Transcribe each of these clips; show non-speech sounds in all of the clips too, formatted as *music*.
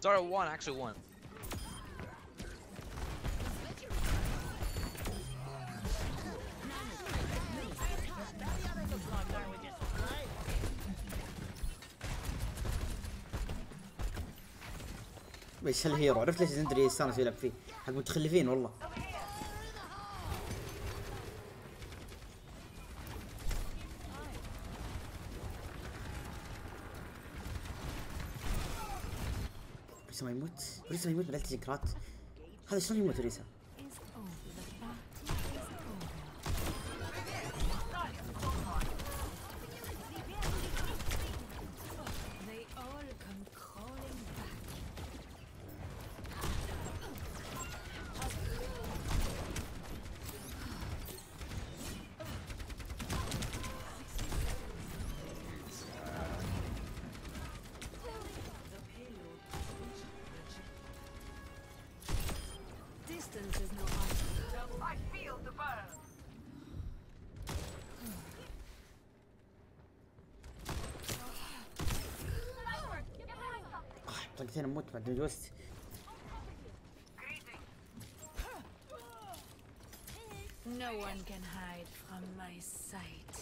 Zara one, actually one. إيش الهيرو عرفت ليش زندري يستانس يلعب فيه؟ حق متخلفين والله. ما يموت؟ ريسا ما يموت؟ بدلت ذكرات هذا شلون يموت ريسا آه، طلقتين اموت بعد جوزت No one can hide from my sight.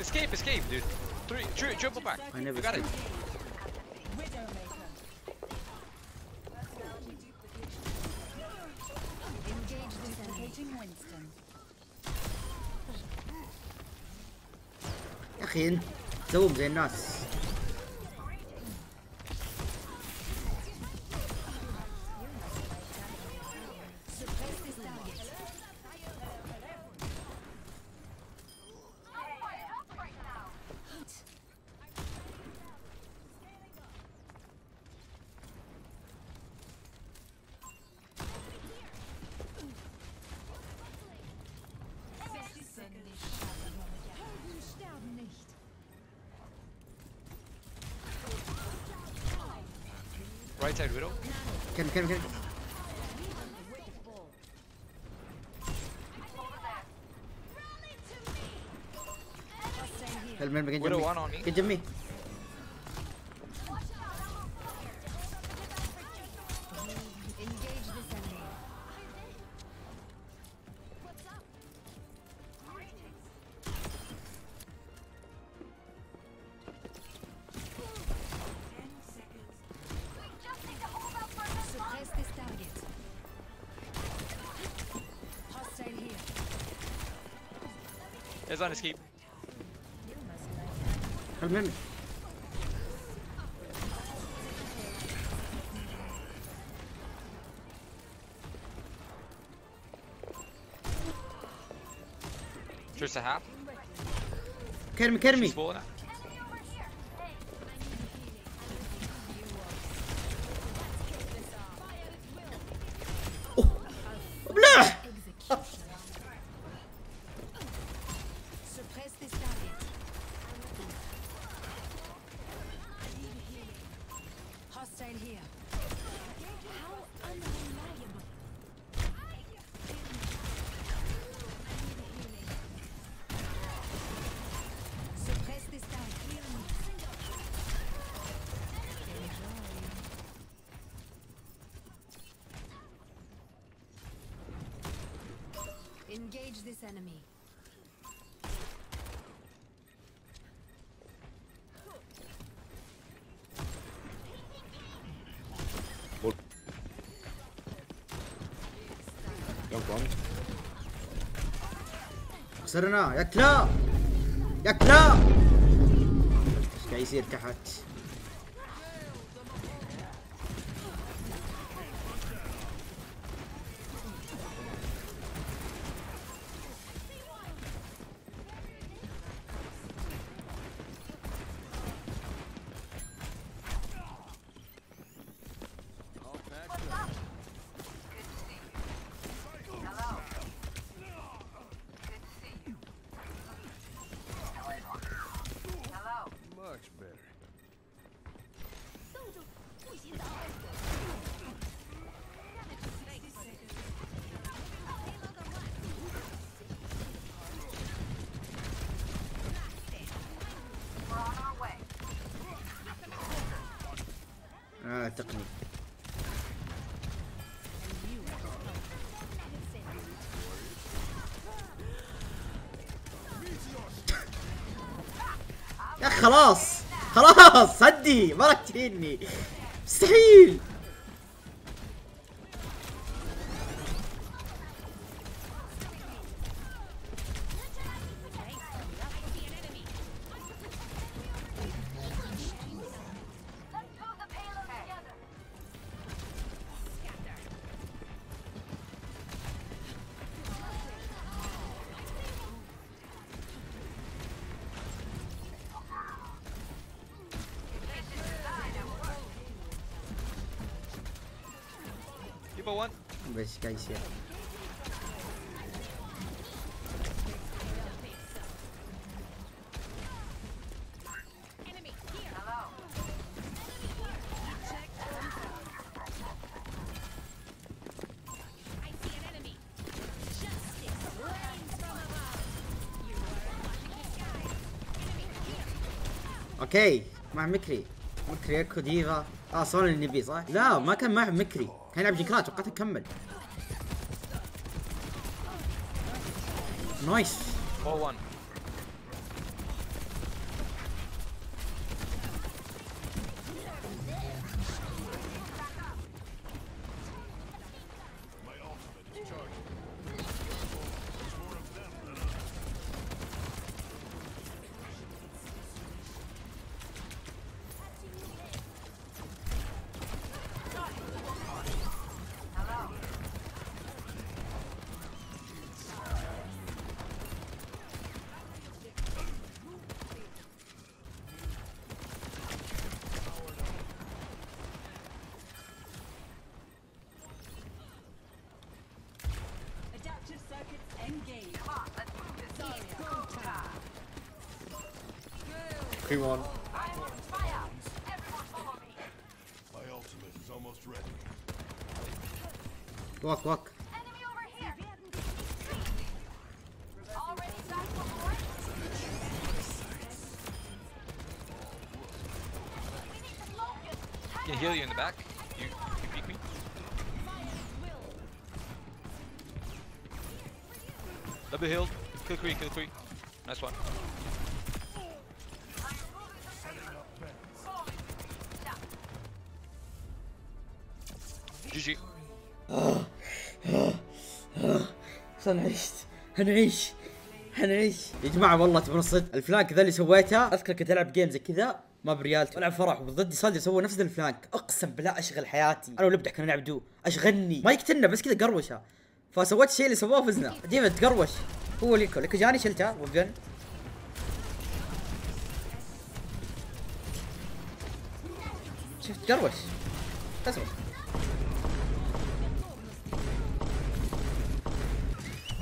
Escape, escape, dude. Three, tri triple back. I never you got it. Engage dislocating Winston. يا اخي انت زوم زي الناس right side Widow. Get him, get him, get him. Helmet, we can jump me. Can jump me. It's on his keep. Help him. Trista half. Kermi, Kermi. Engage this enemy. خسرنا يا كلاب يا كلاب ايش قاعد يصير تحت تقني يا خلاص خلاص هدي ما راح تهيني. مستحيل. People one. بس قاعد يصير أوكي مع مكري مكري اكو ديفا آه صار اللي نبي صح؟ لا ما كان معه مكري هيلعب جيكات توقعت نكمل نايس 4-1 Free one My ultimate is almost ready. walk walk Enemy over here! Already back for more? We need to focus! I can heal you in the back. You, you peek me. Double healed. Kill three, kill three. Nice one. GG. حنعيش حنعيش حنعيش يا جماعة والله تبون الصدق ال flank ذا اللي سويته؟ أذكر كنت ألعب game زي كذا ما بريالتي. ألعب Pharah وضدي صادي سوى نفس ال flank. أقسم بالله أشغل حياتي. أنا ولبدح كنا نلعب دو أشغلني. ما يقتلنا بس كذا قروشة. فسويت الشيء اللي سواه فزنا ديفا تقروش. هو ليكو ليكو جاني شلته وبجن. شفت؟ قروش. اسمع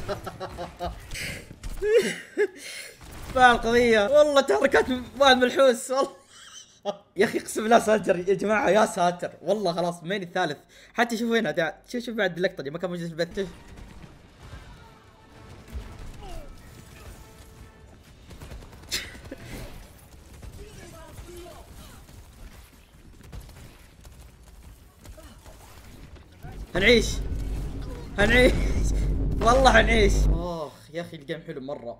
*laughs* فاهم القضية والله تحركات واحد ملحوس والله. يا أخي اقسم بالله ساتر. يا جماعة يا ساتر. والله خلاص مين الثالث. حتى شوف هنا. شوف شوف بعد اللقطة دي ما كان موجود في البث. هنعيش. هنعيش. والله هنعيش اخ يا أخي الجيم حلو مرة.